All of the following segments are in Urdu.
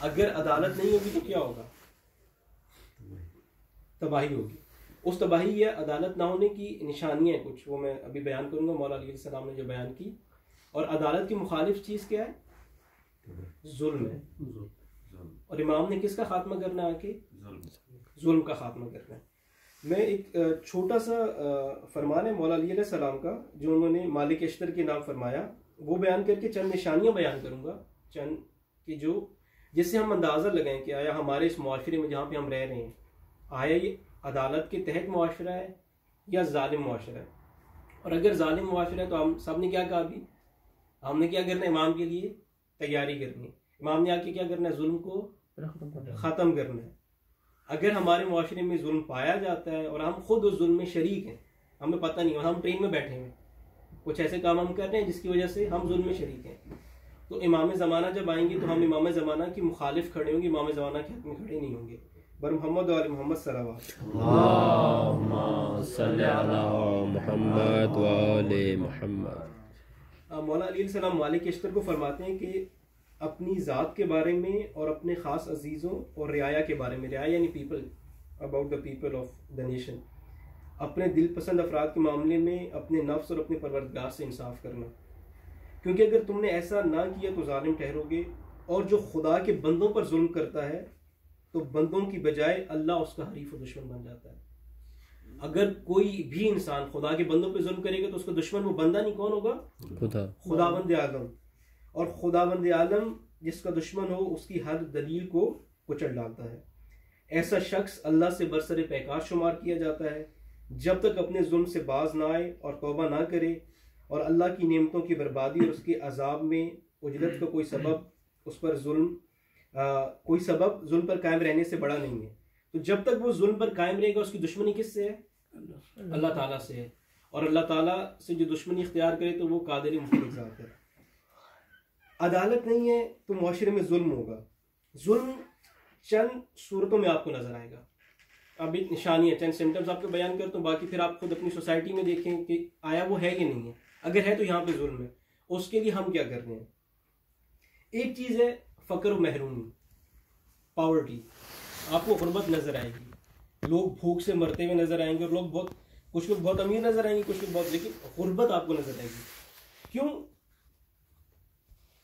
اگر عدالت نہیں ہوگی تو کیا ہوگا؟ تباہی ہوگی۔ اس تباہی یا عدالت نہ ہونے کی نشانیاں کچھ، وہ میں ابھی بیان کروں گا۔ مولا علیہ السلام نے جو بیان کی۔ اور عدالت کی مخالف چیز کیا ہے؟ ظلم ہے۔ اور امام نے کس کا خاتمہ کرنا ہے آ کے ظلم کا خاتمہ کرنا ہے۔ میں ایک چھوٹا سا فرمان ہے مولا علیہ السلام کا، جو انہوں نے مالک اشتر کے نام فرمایا۔ وہ بیان کر کے چند نشانیاں بیان کروں گا۔ چند کہ جو جس سے ہم اندازہ لگائیں کہ آیا ہمارے اس معاشرے میں جہاں پہ ہم رہ رہے ہیں، آیا یہ عدالت کے تحت معاشرہ ہے یا ظالم معاشرہ ہے؟ اور اگر ظالم معاشرہ ہے تو ہم سب نے کیا کہا بھی ہم نے کیا کرنا ہے امام کے لیے؟ تیاری کرنی ہے۔ امام نے آ کے کیا کرنا ہے؟ ظلم کو ختم کرنا ہے۔ اگر ہمارے معاشرے میں ظلم پایا جاتا ہے اور ہم خود اس ظلم میں شریک ہیں، ہمیں پتہ نہیں ہم ٹرین میں بیٹھے ہیں۔ کچھ ایسے کام ہم کر رہے ہیں جس کی وجہ سے ہم ظلم میں شریک ہیں۔ تو امام زمانہ جب آئیں گے تو ہم امام زمانہ کی مخالف کھڑے ہوں گے امام زمانہ کے حق میں کھڑے نہیں ہوں گے۔ بر محمد علی محمد مولا علیہ السلام مالک اشتر کو فرماتے ہیں کہ اپنی ذات کے بارے میں اور اپنے خاص عزیزوں اور رعایا کے بارے میں رعایا یعنی people about the people of the nation اپنے دل پسند افراد کے معاملے میں اپنے نفس اور اپنے پروردگار سے انصاف کرنا۔ کیونکہ اگر تم نے ایسا نہ کیا تو ظالم ٹھہرو گے اور جو خدا کے بندوں پر ظلم کرتا ہے تو بندوں کی بجائے اللہ اس کا حریف و دشمن بن جاتا ہے۔ اگر کوئی بھی انسان خدا کے بندوں پہ ظلم کرے گا تو اس کا دشمن وہ بندہ نہیں کون ہوگا؟ خدا۔ خدا بند عالم اور خدا بند عالم جس کا دشمن ہو اس کی ہر دلیل کو کچل ڈالتا ہے۔ ایسا شخص اللہ سے برسر پیکار شمار کیا جاتا ہے۔ جب تک اپنے ظلم سے باز نہ آئے اور توبہ نہ کرے اور اللہ کی نعمتوں کی بربادی اور اس کے عذاب میں اجلت کا کوئی سبب اس پر ظلم کوئی سبب ظلم پر قائم رہنے سے بڑا نہیں ہے۔ تو جب تک وہ ظلم پر قائم رہے گا، اس کی دشمنی کس سے ہے؟ اللہ تعالیٰ سے ہے۔ اور اللہ تعالیٰ سے جو دشمنی اختیار کرے تو وہ قادر مختلف ذات ہے۔ عدالت نہیں ہے تو معاشرے میں ظلم ہوگا۔ ظلم چند صورتوں میں آپ کو نظر آئے گا۔ اب ایک نشانی ہے، چند سمٹمز آپ کو بیان کرتا ہوں، باقی پھر آپ خود اپنی سوسائٹی میں دیکھیں کہ آیا وہ ہے کہ نہیں ہے۔ اگر ہے تو یہاں پہ ظلم ہے۔ اس کے لیے ہم کیا کر رہے ہیں؟ ایک چیز ہے فقر و محرومی پاورٹی آپ کو غربت نظر آئے گی۔ لوگ بھوک سے مرتے ہوئے نظر آئیں گے اور لوگ بہت، کچھ لوگ بہت امیر نظر آئیں گے، کچھ لوگ بہت، لیکن غربت آپ کو نظر آئے گی۔ کیوں؟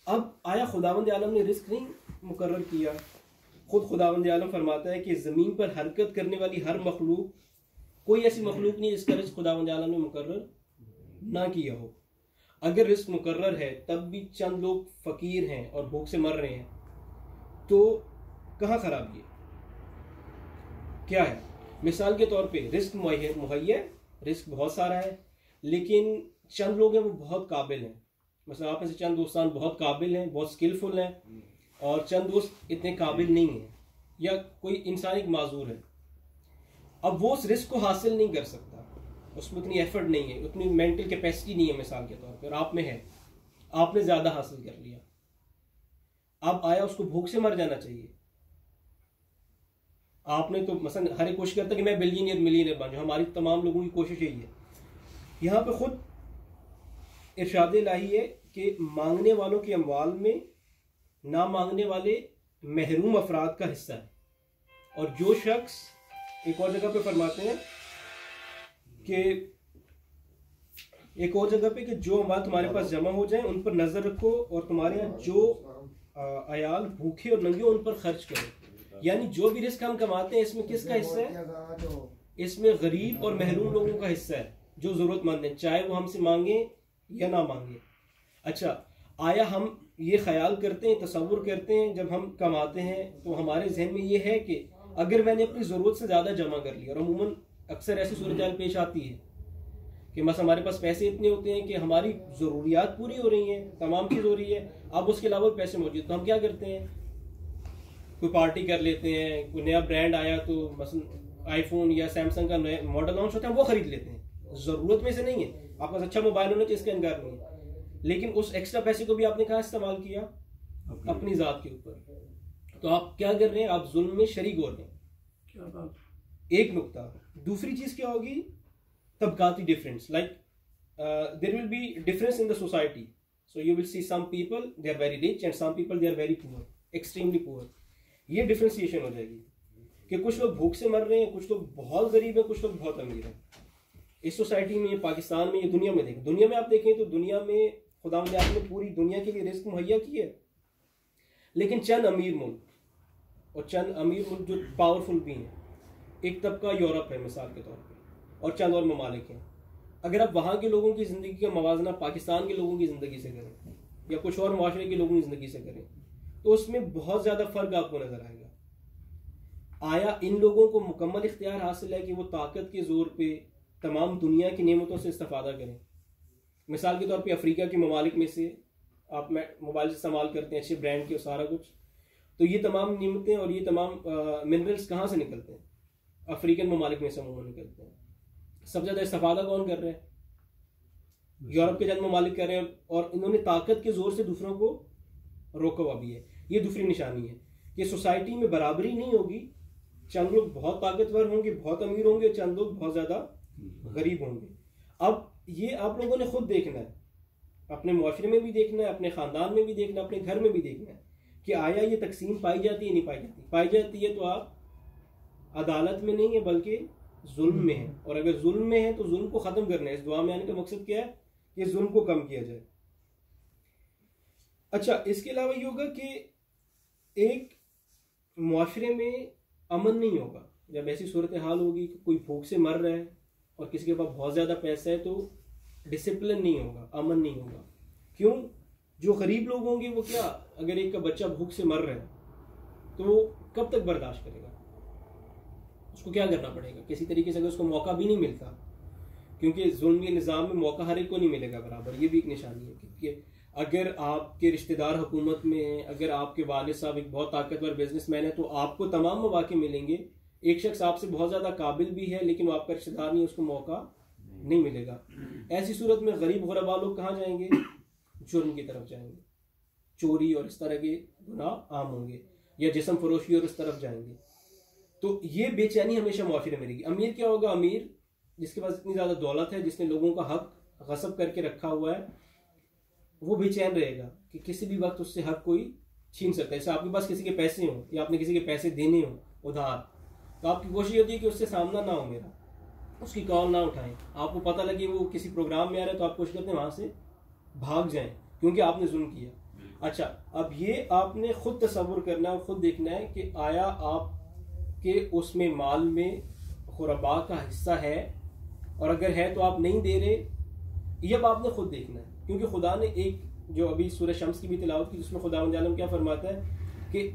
اب آیا خداوند عالم نے رزق نہیں مقرر کیا۔ خود خداوند عالم فرماتا ہے کہ زمین پر حرکت کرنے والی ہر مخلوق، کوئی ایسی مخلوق نہیں جس کا رزق خداوند عالم نے مقرر نہ کیا ہو۔ اگر رزق مقرر ہے، تب بھی چند لوگ فقیر ہیں اور بھوک سے مر رہے ہیں۔ تو کہاں خرابی ہے کیا ہے؟ مثال کے طور پہ، رزق مہیا رزق بہت سارا ہے، لیکن چند لوگ ہیں، وہ بہت قابل ہیں۔ مثلا آپ میں سے چند دوستان بہت قابل ہیں، بہت سکلفل ہیں، اور چند دوست اتنے قابل نہیں ہیں، یا کوئی انسان ایک معذور ہے۔ اب وہ اس رسک کو حاصل نہیں کر سکتا۔ اس میں اتنی ایفرٹ نہیں ہے، اتنی مینٹل کیپیسٹی نہیں ہے مثال کے طور پہ آپ میں ہے۔ آپ نے زیادہ حاصل کر لیا۔ اب آیا، اس کو بھوک سے مر جانا چاہیے۔ آپ نے تو مثلا ہر ایک کوشش کرتا کہ میں بلینئر ملینئر بن جاؤں۔ ہماری تمام لوگوں کی کوشش یہی ہے۔ یہاں پہ خود ارشاد الہی ہے کہ مانگنے والوں کے اموال میں نہ مانگنے والے محروم افراد کا حصہ ہے۔ اور جو شخص ایک اور جگہ پہ فرماتے ہیں کہ ایک اور جگہ پہ کہ جو اموال تمہارے پاس جمع ہو جائیں، ان پر نظر رکھو اور تمہارے یہاں جو عیال بھوکے اور ننگے، ان پر خرچ کرو۔ یعنی جو بھی رزق ہم کماتے ہیں، اس میں کس کا حصہ ہے؟ اس میں غریب اور محروم لوگوں کا حصہ ہے، جو ضرورت مند ہیں، چاہے وہ ہم سے مانگیں یا نہ مانگے اچھا آیا ہم یہ خیال کرتے ہیں، تصور کرتے ہیں، جب ہم کماتے ہیں، تو ہمارے ذہن میں یہ ہے کہ اگر میں نے اپنی ضرورت سے زیادہ جمع کر لیا اور عموماً اکثر ایسی صورتحال پیش آتی ہے کہ بس ہمارے پاس پیسے اتنے ہوتے ہیں کہ ہماری ضروریات پوری ہو رہی ہیں تمام چیز ہو رہی ہے اب اس کے علاوہ پیسے موجود تو ہم کیا کرتے ہیں؟ کوئی پارٹی کر لیتے ہیں کوئی نیا برانڈ آیا تو مثلا آئی فون یا سیمسنگ کا نیا ماڈل لانچ ہوتا ہے وہ خرید لیتے ہیں۔ ضرورت میں سے نہیں ہے۔ آپ کا اچھا موبائل ہونا چاہیے اس کا انکار نہیں ہے۔ لیکن اس ایکسٹرا پیسے کو بھی آپ نے کہاں استعمال کیا؟ اپنی ذات کے اوپر۔ تو آپ کیا کر رہے ہیں؟ آپ ظلم میں شریک ہو رہے ہیں۔ ایک نقطہ۔ دوسری چیز کیا ہوگی؟ طبقاتی difference like there will be difference in the society so you will see some people they are very rich and some people they are very poor extremely poor یہ ڈفرینسیشن ہو جائے گی کہ کچھ لوگ بھوک سے مر رہے ہیں، کچھ لوگ بہت غریب ہیں، کچھ لوگ بہت امیر ہیں۔ اس سوسائٹی میں، پاکستان میں، یہ دنیا میں دیکھیں۔ دنیا میں آپ دیکھیں تو دنیا میں خدا مجھے نے پوری دنیا کے لیے رزق مہیا کی ہے۔ لیکن چند امیر ملک اور چند امیر ملک جو پاورفل بھی ہیں۔ ایک طبقہ یورپ ہے مثال کے طور پہ، اور چند اور ممالک ہیں۔ اگر آپ وہاں کے لوگوں کی زندگی کا موازنہ پاکستان کے لوگوں کی زندگی سے کریں، یا کچھ اور معاشرے کے لوگوں کی زندگی سے کریں، تو اس میں بہت زیادہ فرق آپ کو نظر آئے گا۔ آیا ان لوگوں کو مکمل اختیار حاصل ہے کہ وہ طاقت کے زور پہ تمام دنیا کی نعمتوں سے استفادہ کریں؟ مثال کے طور پہ افریقہ کے ممالک میں سے آپ موبائل سے استعمال کرتے ہیں، اچھے برانڈ کے سارا کچھ۔ تو یہ تمام نعمتیں اور یہ تمام منرلس کہاں سے نکلتے ہیں؟ افریقن ممالک میں سے عموماً نکلتے ہیں۔ سب سے زیادہ استفادہ کون کر رہے ہیں؟ یورپ کے چند ممالک کر رہے ہیں اور انہوں نے طاقت کے زور سے دوسروں کو روکا ہوا بھی ہے۔ یہ دوسری نشانی ہے کہ سوسائٹی میں برابری نہیں ہوگی۔ چند لوگ بہت طاقتور ہوں گے بہت امیر ہوں گے چند لوگ بہت زیادہ غریب ہوں گے۔ اب یہ آپ لوگوں نے خود دیکھنا ہے۔ اپنے معاشرے میں بھی دیکھنا ہے اپنے خاندان میں بھی دیکھنا ہے اپنے گھر میں بھی دیکھنا ہے کہ آیا یہ تقسیم پائی جاتی ہے نہیں پائی جاتی؟ پائی جاتی ہے تو آپ عدالت میں نہیں ہے، بلکہ ظلم میں ہے۔ اور اگر ظلم میں ہے تو ظلم کو ختم کرنا ہے۔ اس دعا میں آنے کا مقصد کیا ہے؟ کہ ظلم کو کم کیا جائے۔ اچھا اس کے علاوہ یہ ہوگا کہ ایک معاشرے میں امن نہیں ہوگا۔ جب ایسی صورتحال ہوگی کہ کوئی بھوک سے مر رہا ہے اور کسی کے پاس بہت زیادہ پیسہ ہے تو ڈسپلن نہیں ہوگا، امن نہیں ہوگا۔ کیوں؟ جو غریب لوگ ہوں گے وہ کیا؟ اگر ایک کا بچہ بھوک سے مر رہا ہے تو وہ کب تک برداشت کرے گا؟ کو کیا کرنا پڑے گا؟ کسی طریقے سے اگر اس کو موقع بھی نہیں ملتا، کیونکہ ظلم نظام میں موقع ہر ایک کو نہیں ملے گا برابر، یہ بھی ایک نشانی ہے۔ کیونکہ اگر آپ کے رشتہ دار حکومت میں ہیں، اگر آپ کے والد صاحب ایک بہت طاقتور بزنس مین ہے تو آپ کو تمام مواقع ملیں گے۔ ایک شخص آپ سے بہت زیادہ قابل بھی ہے، لیکن وہ آپ کا رشتہ دار نہیں اس کو موقع نہیں ملے گا۔ ایسی صورت میں غریب غربا لوگ کہاں جائیں گے؟ جرم کی طرف جائیں گے۔ چوری اور اس طرح کے گناہ عام ہوں گے، یا جسم فروشی اور اس طرف جائیں گے۔ تو یہ بے چینی ہمیشہ معاشرے میں رہے گی امیر کیا ہوگا؟ امیر جس کے پاس اتنی زیادہ دولت ہے جس نے لوگوں کا حق غصب کر کے رکھا ہوا ہے وہ بے چین رہے گا کہ کسی بھی وقت اس سے حق کوئی چھین سکتا ہے۔ جیسے آپ کے پاس کسی کے پیسے ہوں یا آپ نے کسی کے پیسے دینے ہوں ادھار تو آپ کی کوشش ہوتی ہے کہ اس سے سامنا نہ ہو میرا۔ اس کی کال نہ اٹھائیں۔ آپ کو پتہ لگے وہ کسی پروگرام میں آ رہا ہے تو آپ کوشش کرتے ہیں وہاں سے بھاگ جائیں کیونکہ آپ نے ظلم کیا۔ اچھا اب یہ آپ نے خود تصور کرنا اور خود دیکھنا ہے کہ آیا آپ کے اس میں مال میں خربا کا حصہ ہے اور اگر ہے تو آپ نہیں دے رہے یہ اب آپ نے خود دیکھنا ہے۔ کیونکہ خدا نے ایک جو ابھی سورہ شمس کی بھی تلاوت کی جس میں خدا عالم کیا فرماتا ہے کہ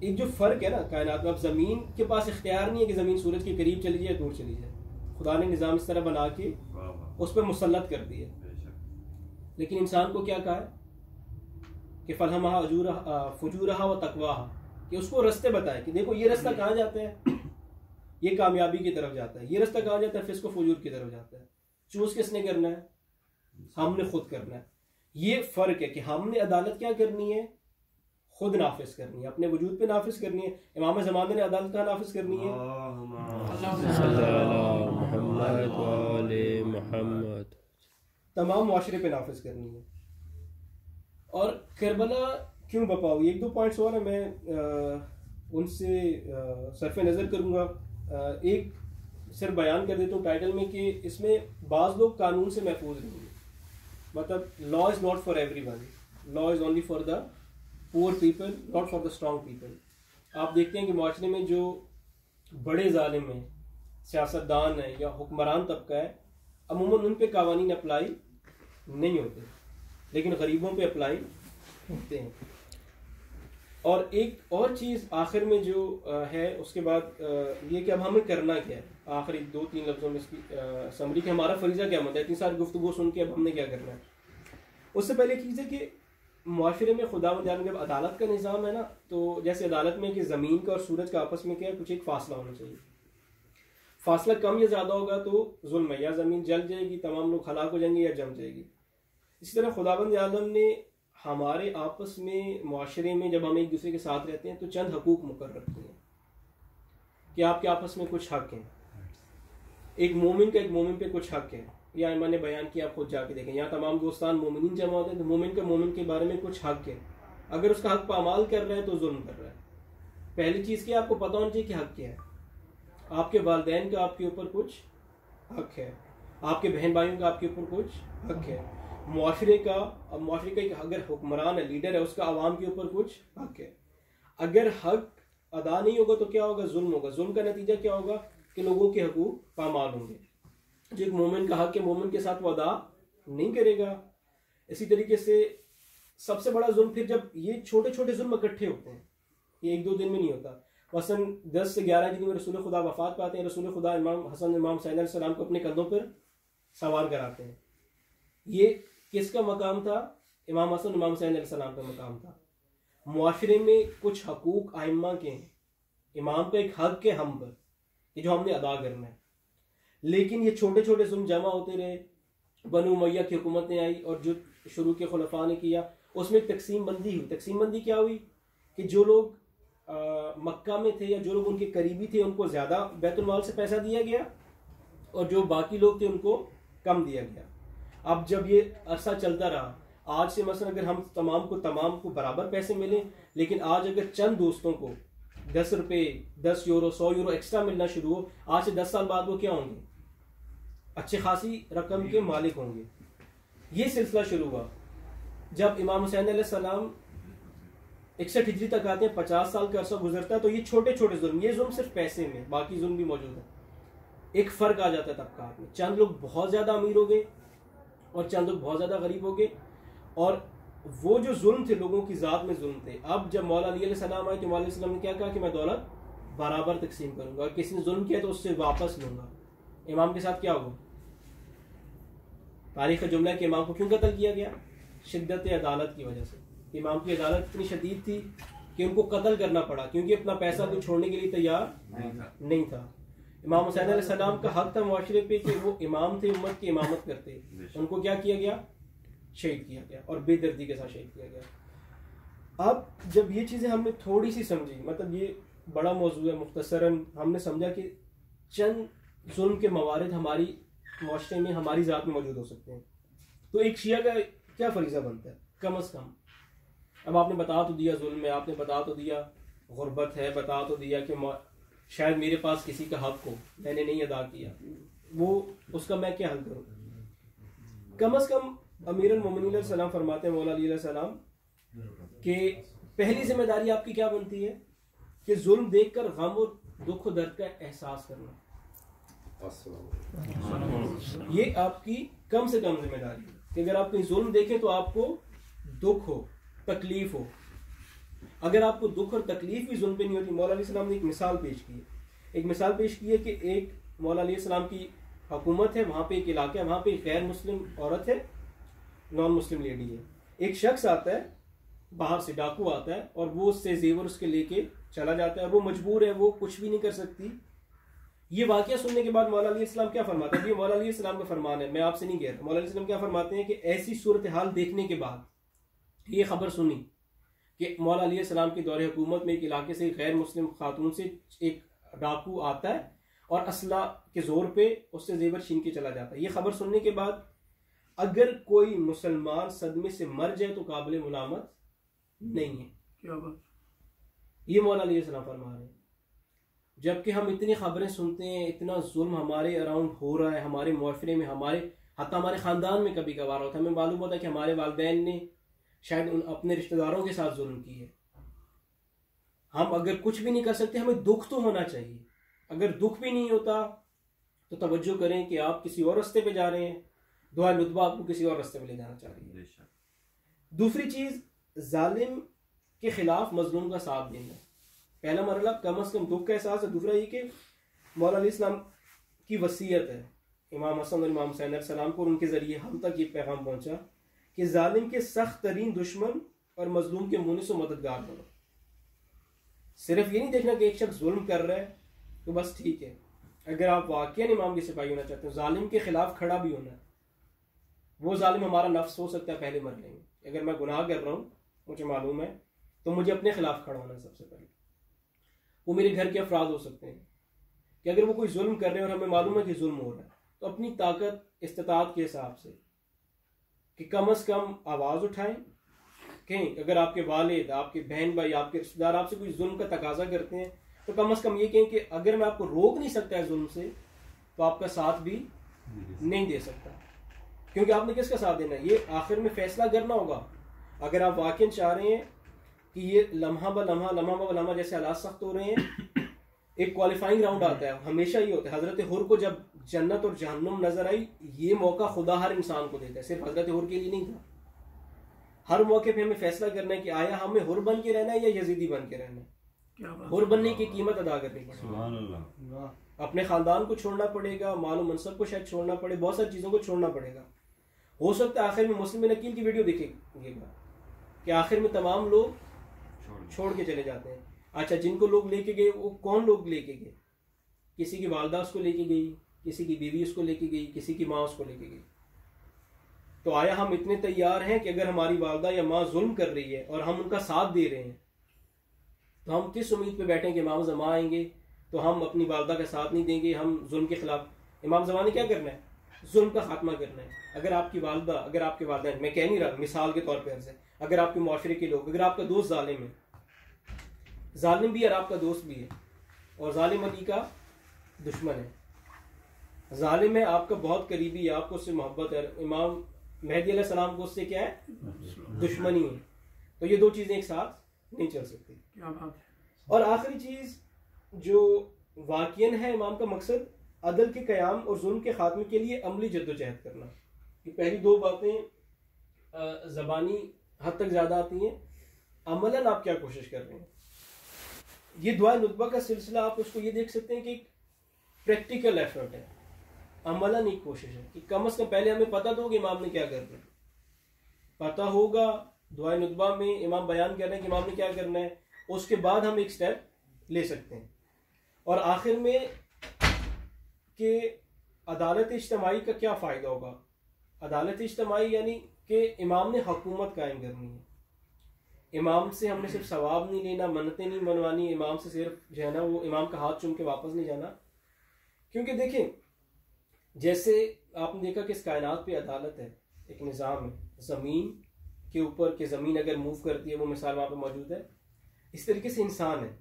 ایک جو فرق ہے نا کائنات میں اب زمین کے پاس اختیار نہیں ہے کہ زمین سورج کے قریب چلی جائے دور چلی جائے۔ خدا نے نظام اس طرح بنا کے اس پہ مسلط کر دیا لیکن انسان کو کیا کہا ہے؟ کہ فلحمہ فجورہ و تقواہ کہ اس کو رستے بتائے کہ دیکھو یہ رستہ کہاں جاتا ہے؟ یہ کامیابی کی طرف جاتا ہے یہ رستہ کہاں جاتا ہے؟ فسق و فجور کی طرف جاتا ہے۔ چوز کس نے کرنا ہے؟ ہم نے خود کرنا ہے۔ یہ فرق ہے کہ ہم نے عدالت کیا کرنی ہے؟ خود نافذ کرنی ہے اپنے وجود پہ نافذ کرنی ہے۔ امام زمانے نے عدالت کہاں نافذ کرنی ہے؟ تمام معاشرے پہ نافذ کرنی ہے۔ اور کربلا کیوں بپا ہوئی ایک دو پوائنٹس اور ہیں، میں ان سے صرف نظر کروں گا۔ ایک صرف بیان کر دیتا ہوں ٹائٹل میں کہ اس میں بعض لوگ قانون سے محفوظ نہیں ہیں۔ مطلب law is not for every one law is only for the poor people not for the strong people آپ دیکھتے ہیں کہ معاشرے میں جو بڑے ظالم ہیں سیاست دان ہیں یا حکمران طبقہ ہے، عموماً ان پہ قوانین اپلائی نہیں ہوتے، لیکن غریبوں پہ اپلائی ہوتے ہیں۔ اور ایک اور چیز آخر میں جو ہے، اس کے بعد یہ کہ اب ہمیں کرنا کیا ہے۔ آخری دو تین لفظوں میں اس کی سمری کہ ہمارا فریضہ کیا مت ہے؟ اتنی ساری گفتگو سن کے اب ہم نے کیا کرنا ہے؟ اس سے پہلے چیز ہے کہ معاشرے میں خدا جان جب عدالت کا نظام ہے نا، تو جیسے عدالت میں کہ زمین کا اور سورج کا آپس میں کیا ہے، کچھ ایک فاصلہ ہونا چاہیے۔ فاصلہ کم یا زیادہ ہوگا تو ظلم ہے۔ یا زمین جل جائے گی، تمام لوگ ہلاک ہو جائیں گے یا جم جائے گی۔ اسی طرح خدا بند عالم نے ہمارے آپس میں معاشرے میں جب ہم ایک دوسرے کے ساتھ رہتے ہیں تو چند حقوق مقرر رکھتے ہیں کہ آپ کے آپس میں کچھ حق ہیں۔ ایک مومن کا ایک مومن پہ کچھ حق ہے۔ یا میں نے بیان کیا، آپ خود جا کے دیکھیں۔ یہاں تمام دوستان مومنین جمع ہوتے ہیں تو مومن کے مومن کے بارے میں کچھ حق ہے۔ اگر اس کا حق پامال کر رہا ہے تو ظلم کر رہا ہے۔ پہلی چیز کیا آپ کو پتہ ہونا چاہیے کہ حق کیا ہے۔ آپ کے والدین کا آپ کے اوپر کچھ حق ہے۔ آپ کے بہن بھائیوں کا آپ کے اوپر کچھ حق ہے۔ معاشرے کا، اب معاشرے کا ایک اگر حکمران ہے، لیڈر ہے، اس کا عوام کے اوپر کچھ حق ہے۔ اگر حق ادا نہیں ہوگا تو کیا ہوگا؟ ظلم ہوگا۔ ظلم کا نتیجہ کیا ہوگا؟ کہ لوگوں کے حقوق پامال ہوں گے۔ جو ایک مومن کا حق ہے، مومن کے ساتھ وہ ادا نہیں کرے گا۔ اسی طریقے سے سب سے بڑا ظلم پھر جب یہ چھوٹے چھوٹے ظلم اکٹھے ہوتے ہیں، یہ ایک دو دن میں نہیں ہوتا۔ مثلاً دس سے گیارہ دن میں رسول خدا وفات پاتے ہیں، رسول خدا امام حسن امام سعید علیہ السلام کو اپنے قدموں پر سوار کراتے ہیں۔ یہ کس کا مقام تھا؟ امام حسن، امام سعید علیہ السلام کا مقام تھا۔ معاشرے میں کچھ حقوق آئمہ کے ہیں۔ امام کا ایک حق ہے ہم پر یہ جو ہم نے ادا کرنا ہے۔ لیکن یہ چھوٹے چھوٹے ظلم جمع ہوتے رہے۔ بنو میہ کی حکومتیں آئی اور جو شروع کے خلفاء نے کیا، اس میں تقسیم بندی ہوئی۔ تقسیم بندی کیا ہوئی؟ کہ جو لوگ مکہ میں تھے یا جو لوگ ان کے قریبی تھے، ان کو زیادہ بیت المال سے پیسہ دیا گیا اور جو باقی لوگ تھے، ان کو کم دیا گیا۔ اب جب یہ عرصہ چلتا رہا، آج سے مثلا اگر ہم تمام کو تمام کو برابر پیسے ملیں، لیکن آج اگر چند دوستوں کو دس روپے، دس یورو، سو یورو ایکسٹرا ملنا شروع ہو، آج سے دس سال بعد وہ کیا ہوں گے؟ اچھی خاصی رقم کے مالک ہوں گے۔ یہ سلسلہ شروع ہوا۔ جب امام حسین علیہ السلام اکسٹھ ہجری تک آتے ہیں، پچاس سال کا عرصہ گزرتا ہے، تو یہ چھوٹے چھوٹے ظلم، یہ ظلم صرف پیسے میں، باقی ظلم بھی موجود ہے۔ ایک فرق آ جاتا ہے طبقات میں۔ چند لوگ بہت زیادہ امیر ہو گئے اور چند لوگ بہت زیادہ غریب ہو گئے اور وہ جو ظلم تھے لوگوں کی ذات میں ظلم تھے۔ اب جب مولا علی علیہ السلام آئے تو مولا علیہ السلام نے کیا کہا کہ میں دولت برابر تقسیم کروں گا اور کسی نے ظلم کیا تو اس سے واپس لوں گا۔ امام کے ساتھ کیا ہوگا تاریخ جملہ کہ امام کو کیوں قتل کیا گیا؟ شدت عدالت کی وجہ سے۔ امام کی عدالت اتنی شدید تھی کہ ان کو قتل کرنا پڑا کیونکہ اپنا پیسہ کو چھوڑنے کے لیے تیار نہیں تھا۔ امام حسین علیہ السلام کا حق تھا معاشرے پہ کہ وہ امام تھے امت کی امامت کرتے۔ ان کو کیا کیا گیا؟ شہید کیا گیا اور بے دردی کے ساتھ شہید کیا گیا۔ اب جب یہ چیزیں ہم نے تھوڑی سی سمجھی مطلب یہ بڑا موضوع ہے مختصراً ہم نے سمجھا کہ چند ظلم کے موارد ہماری معاشرے میں ہماری ذات میں موجود ہو سکتے ہیں۔ تو ایک شیعہ کا کیا فریضہ بنتا ہے؟ کم از کم۔ اب آپ نے بتا تو دیا ظلم ہے آپ نے بتا تو دیا غربت ہے بتا تو دیا کہ شاید میرے پاس کسی کا حق ہو، میں نے نہیں ادا کیا۔ وہ، اس کا میں کیا حل کروں؟ کم از کم امیر المومن علیہ السلام فرماتے ہیں، مولا علیہ السلام، کہ پہلی ذمہ داری آپ کی کیا بنتی ہے؟ کہ ظلم دیکھ کر غم اور دکھ و درد کا احساس کرنا۔ یہ آپ کی کم سے کم ذمہ داری ہے۔ کہ اگر آپ کوئی ظلم دیکھیں تو آپ کو دکھ ہو، تکلیف ہو۔ اگر آپ کو دکھ اور تکلیف بھی ظلم پہ نہیں ہوتی مولا علیہ السلام نے ایک مثال پیش کی ہے۔ ایک مثال پیش کی ہے کہ ایک مولا علیہ السلام کی حکومت ہے، وہاں پہ ایک علاقہ ہے، وہاں پہ ایک غیر مسلم عورت ہے، نان مسلم لیڈی ہے۔ ایک شخص آتا ہے، باہر سے ڈاکو آتا ہے اور وہ اس سے زیور اس کے لے کے چلا جاتا ہے اور وہ مجبور ہے، وہ کچھ بھی نہیں کر سکتی۔ یہ واقعہ سننے کے بعد مولا علیہ السلام کیا فرماتے ہیں؟ یہ مولا علیہ السلام کا فرمان ہے، میں آپ سے نہیں کہہ رہا۔ مولا علیہ السلام کیا فرماتے ہیں کہ ایسی صورتحال دیکھنے کے بعد، یہ خبر سنی۔ کہ مولا علیہ السلام کے دور حکومت میں ایک علاقے سے غیر مسلم خاتون سے ایک ڈاکو آتا ہے اور اسلحہ کے زور پہ اس سے زیور چھین کے چلا جاتا ہے۔ یہ خبر سننے کے بعد اگر کوئی مسلمان صدمے سے مر جائے تو قابل ملامت نہیں ہے۔ کیا بات؟ یہ مولا علیہ السلام فرما رہے ہیں۔ جبکہ ہم اتنی خبریں سنتے ہیں اتنا ظلم ہمارے اراؤنڈ ہو رہا ہے ہمارے معاشرے میں ہمارے حتیٰ ہمارے خاندان میں کبھی کبھار ہوتا ہے۔ ہمیں معلوم ہوتا ہے کہ ہمارے والدین نے شاید ان اپنے رشتہ داروں کے ساتھ ظلم کی ہے۔ ہم اگر کچھ بھی نہیں کر سکتے ہمیں دکھ تو ہونا چاہیے۔ اگر دکھ بھی نہیں ہوتا تو توجہ کریں کہ آپ کسی اور رستے پہ جا رہے ہیں۔ دعا لطبہ آپ کو کسی اور رستے پہ لے جانا چاہ رہی ہے۔ دوسری چیز ظالم کے خلاف مظلوم کا ساتھ دینا۔ پہلا مرحلہ کم از کم دکھ کا احساس ہے دوسرا یہ کہ مولا علیہ السلام کی وصیت ہے۔ امام حسن اور امام حسین علیہ السلام کو ان کے ذریعے ہم تک یہ پیغام پہنچا۔ کہ ظالم کے سخت ترین دشمن اور مظلوم کے مونس و مددگار بنو۔ صرف یہ نہیں دیکھنا کہ ایک شخص ظلم کر رہا ہے تو بس ٹھیک ہے۔ اگر آپ واقعی امام کی سپاہی ہونا چاہتے ہیں، ظالم کے خلاف کھڑا بھی ہونا ہے، وہ ظالم ہمارا نفس ہو سکتا ہے، پہلے مرنے میں اگر میں گناہ کر رہا ہوں، مجھے معلوم ہے، تو مجھے اپنے خلاف کھڑا ہونا ہے سب سے پہلے۔ وہ میرے گھر کے افراد ہو سکتے ہیں کہ اگر وہ کوئی ظلم کر رہے ہیں اور ہمیں معلوم ہے کہ ظلم ہو رہا ہے، تو اپنی طاقت، استطاعت کے حساب سے کہ کم از کم آواز اٹھائیں، کہیں اگر آپ کے والد، آپ کے بہن بھائی، آپ کے رشتے دار آپ سے کوئی ظلم کا تقاضا کرتے ہیں، تو کم از کم یہ کہیں کہ اگر میں آپ کو روک نہیں سکتا ہے ظلم سے، تو آپ کا ساتھ بھی نہیں دے سکتا۔ کیونکہ آپ نے کس کا ساتھ دینا ہے؟ یہ آخر میں فیصلہ کرنا ہوگا۔ اگر آپ واقع چاہ رہے ہیں کہ یہ لمحہ ب لمحہ لمحہ ب لمحہ جیسے حالات سخت ہو رہے ہیں، ایک کوالیفائنگ راؤنڈ آتا ہے، ہمیشہ یہ ہوتا ہے، حضرت حر کو جب جنت اور جہنم نظر آئی یہ موقع خدا ہر انسان کو دیتا ہے صرف حضرت حر کے لیے نہیں تھا۔ ہر موقع پہ ہمیں فیصلہ کرنا ہے کہ آیا ہمیں ہر بن کے رہنا ہے یا یزیدی بن کے رہنا ہے۔ ہر بننے کی قیمت ادا کرنی پڑے اپنے خاندان کو چھوڑنا پڑے گا مال و منصب کو شاید چھوڑنا پڑے بہت ساری چیزوں کو چھوڑنا پڑے گا۔ ہو سکتا ہے آخر میں مسلم نکیل کی ویڈیو دیکھے گا کہ آخر میں تمام لوگ چھوڑ کے چلے جاتے ہیں۔ اچھا جن کو لوگ لے کے گئے وہ کون لوگ لے کے گئے؟ کسی کی والدہ اس کو لے کے گئی کسی کی بیوی اس کو لے کے گئی، کسی کی ماں اس کو لے کے گئی۔ تو آیا ہم اتنے تیار ہیں کہ اگر ہماری والدہ یا ماں ظلم کر رہی ہے اور ہم ان کا ساتھ دے رہے ہیں، تو ہم کس امید پہ بیٹھیں کہ امام زماں آئیں گے؟ تو ہم اپنی والدہ کا ساتھ نہیں دیں گے، ہم ظلم کے خلاف۔ امام زماں نے کیا کرنا ہے؟ ظلم کا خاتمہ کرنا ہے۔ اگر آپ کی والدہ، اگر آپ کے والدین، میں کہہ نہیں رہا، مثال کے طور پہ اگر آپ کے معاشرے کے لوگ، اگر آپ کا دوست ظالم ہے۔ ظالم بھی اور آپ کا دوست بھی ہے۔ اور ظالم علی کا دشمن ہے۔ ظالم ہے آپ کا بہت قریبی ہے آپ کو اس سے محبت ہے۔ امام مہدی علیہ السلام کو اس سے کیا ہے؟ دشمنی ہے۔ تو یہ دو چیزیں ایک ساتھ نہیں چل سکتی۔ اور آخری چیز جو واقع ہے امام کا مقصد عدل کے قیام اور ظلم کے خاتمے کے لیے عملی جد و جہد کرنا۔ یہ پہلی دو باتیں زبانی حد تک زیادہ آتی ہیں۔ عملاً آپ کیا کوشش کر رہے ہیں؟ یہ دعا نطبہ کا سلسلہ آپ اس کو یہ دیکھ سکتے ہیں کہ ایک پریکٹیکل ایفرٹ ہے۔ عملاً ایک کوشش ہے کہ کم از کم پہلے ہمیں پتہ تو کہ امام نے کیا کرنا ہے۔ پتہ ہوگا دعائیں نطبہ میں امام بیان کر رہے ہیں کہ امام نے کیا کرنا ہے۔ اس کے بعد ہم ایک سٹیپ لے سکتے ہیں۔ اور آخر میں کہ عدالت اجتماعی کا کیا فائدہ ہوگا؟ عدالت اجتماعی یعنی کہ امام نے حکومت قائم کرنی ہے۔ امام سے ہم نے صرف ثواب نہیں لینا، منتیں نہیں منوانی، امام سے صرف جو ہے نا وہ امام کا ہاتھ چوم کے واپس نہیں جانا۔ کیونکہ دیکھیں جیسے آپ نے دیکھا کہ اس کائنات پہ عدالت ہے، ایک نظام ہے، زمین کے اوپر کہ زمین اگر موو کرتی ہے، وہ مثال وہاں پہ موجود ہے۔ اس طریقے سے انسان ہے۔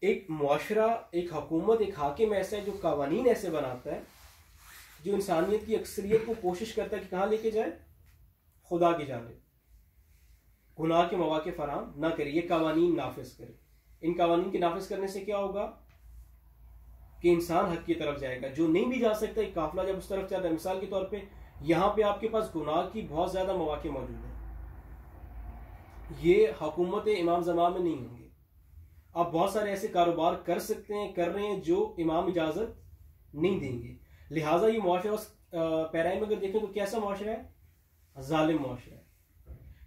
ایک معاشرہ، ایک حکومت، ایک حاکم ایسا ہے جو قوانین ایسے بناتا ہے جو انسانیت کی اکثریت کو کوشش کرتا ہے کہ کہاں لے کے جائے؟ خدا کی جانب۔ گناہ کے مواقع فراہم نہ کرے، یہ قوانین نافذ کرے۔ ان قوانین کے نافذ کرنے سے کیا ہوگا؟ کہ انسان حق کی طرف جائے گا۔ جو نہیں بھی جا سکتا، ایک قافلہ جب اس طرف چلتا ہے، مثال کے طور پہ یہاں پہ آپ کے پاس گناہ کی بہت زیادہ مواقع موجود ہیں۔ یہ حکومت امام زمان میں نہیں ہوں گے۔ آپ بہت سارے ایسے کاروبار کر سکتے ہیں، کر رہے ہیں جو امام اجازت نہیں دیں گے۔ لہٰذا یہ معاشرہ پیرائی میں اگر دیکھیں تو کیسا معاشرہ ہے؟ ظالم معاشرہ ہے۔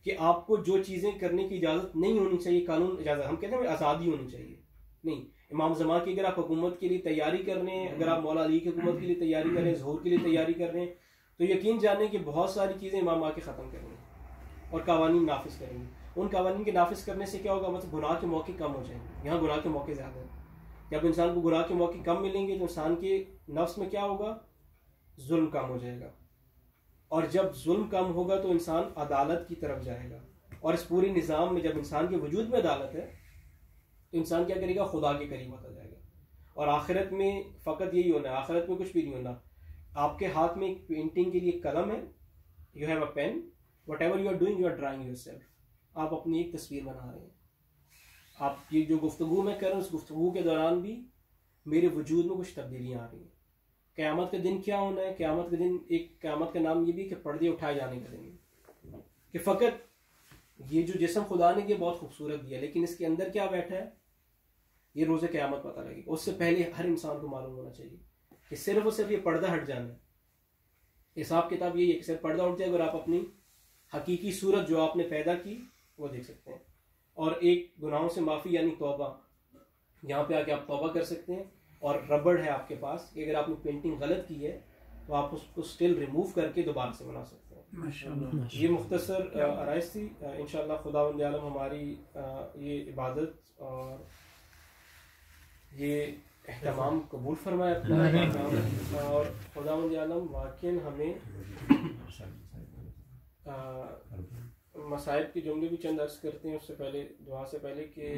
کہ آپ کو جو چیزیں کرنے کی اجازت نہیں ہونی چاہیے، قانون اجازت، ہم کہتے ہیں آزادی ہونی چاہیے۔ نہیں امام زمان کی اگر آپ حکومت کے لیے تیاری کر رہے ہیں، اگر آپ مولا علی کی حکومت کے لیے تیاری کر رہے ہیں، ظہور کے لیے تیاری کر رہے ہیں، تو یقین جانیں کہ بہت ساری چیزیں امام آ کے ختم کریں گے اور قوانین نافذ کریں گے۔ ان قوانین کے نافذ کرنے سے کیا ہوگا؟ مطلب گناہ کے موقع کم ہو جائیں گے۔ یہاں گناہ کے موقع زیادہ ہیں۔ جب انسان کو گناہ کے موقع کم ملیں گے تو انسان کے نفس میں کیا ہوگا؟ ظلم کم ہو جائے گا۔ اور جب ظلم کم ہوگا تو انسان عدالت کی طرف جائے گا۔ اور اس پوری نظام میں جب انسان کے وجود میں عدالت ہے تو انسان کیا کرے گا؟ خدا کے قریب ہوتا جائے گا۔ اور آخرت میں فقط یہی ہونا ہے، آخرت میں کچھ بھی نہیں ہونا۔ آپ کے ہاتھ میں ایک پینٹنگ کے لیے قلم ہے you have a pen whatever you are doing you are drawing yourself آپ اپنی ایک تصویر بنا رہے ہیں۔ آپ یہ جو گفتگو میں کر رہے ہیں، اس گفتگو کے دوران بھی میرے وجود میں کچھ تبدیلیاں آ رہی ہیں۔ قیامت کا دن کیا ہونا ہے؟ قیامت کا دن ایک، قیامت کا نام یہ بھی کہ پردے اٹھائے جانے کا دن کہ فقط یہ جو جسم خدا نے یہ بہت خوبصورت دیا، لیکن اس کے اندر کیا بیٹھا ہے؟ یہ روز قیامت پتہ لگے گا۔ اس سے پہلے ہر انسان کو معلوم ہونا چاہیے کہ صرف اور صرف یہ پردہ ہٹ جانا ہے۔ حساب کتاب یہ ہے کہ صرف پردہ اٹھ جائے اگر آپ اپنی حقیقی صورت جو آپ نے پیدا کی وہ دیکھ سکتے ہیں۔ اور ایک گناہوں سے معافی یعنی توبہ۔ یہاں پہ آ کے آپ توبہ کر سکتے ہیں اور ربڑ ہے آپ کے پاس کہ اگر آپ نے پینٹنگ غلط کی ہے تو آپ اس کو اسٹل ریموو کر کے دوبارہ سے بنا سکتے ہیں۔ یہ مختصر آرائش تھی۔ انشاءاللہ خدا عالم ہماری یہ عبادت اور یہ اہتمام قبول فرمائے اپنا اور خدا عالم واقع ہمیں مصائب کے جملے بھی چند عرض کرتے ہیں اس سے پہلے دعا سے پہلے کہ